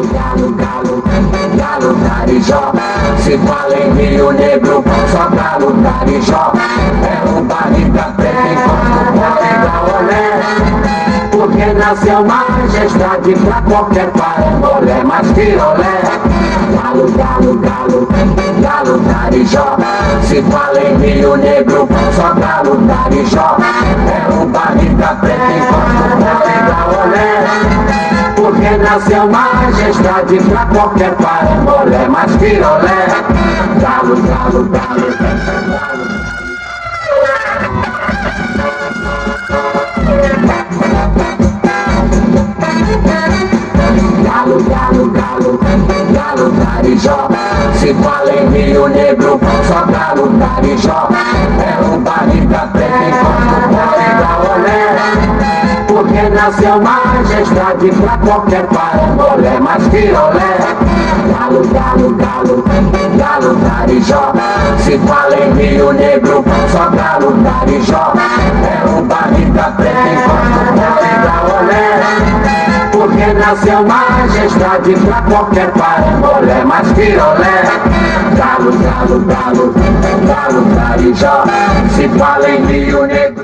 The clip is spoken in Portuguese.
Galo, galo, galo, tarijó. Se fala em Rio Negro, só galo, tarijó. É o barriga preta enquanto pode olé. Porque nasceu majestade pra qualquer parangolé, mas que olé. Galo, galo, galo, galo, tarijó. Se fala em Rio Negro, só galo, tarijó. É o barriga preta enquanto pode olé. Porque nasceu majestade pra qualquer parangolé, mas pirolé. Galo, galo, galo, galo. Galo, galo, galo, galo, tarijó Se fala em Rio Negro, só galo, tarijó É um barriga preta enquanto barriga olé Porque nasceu majestade pra qualquer parangolé Mas que olé. Galo, galo, galo, galo, tarijó Se fala em Rio Negro, só galo, tarijó É um barriga preta enquanto barriga olé. Porque nasceu majestade pra qualquer parangolé, mas pirolé. Galo, galo, galo, galo, carijó, se fala em Rio Negro.